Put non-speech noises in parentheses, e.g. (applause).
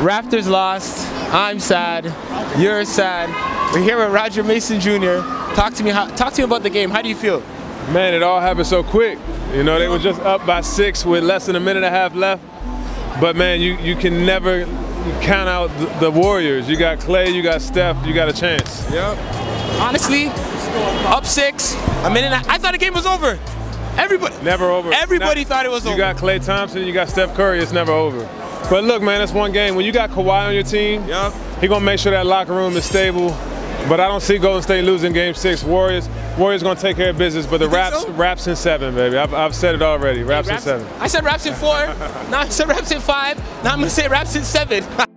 Raptors lost. I'm sad. You're sad. We're here with Roger Mason Jr. Talk to me. How, talk to me about the game. How do you feel? Man, it all happened so quick. You know, they were just up by six with less than a minute and a half left. But man, you, you can never count out the, the Warriors. You got Klay, you got Steph, you got a chance. Yep. Honestly, up six, a minute. I thought the game was over. Everybody. Never over. Everybody thought it was you over. You got Klay Thompson, you got Steph Curry. It's never over. But look, man, it's one game. When you got Kawhi on your team, yep. he gonna make sure that locker room is stable. But I don't see Golden State losing Game Six. Warriors, Warriors gonna take care of business. But the Raps, so? Raps in seven, baby. I've, I've said it already. Raps, Raps in seven. I said Raps in four. (laughs) now I said Raps in five. Now I'm gonna say Raps in seven. (laughs)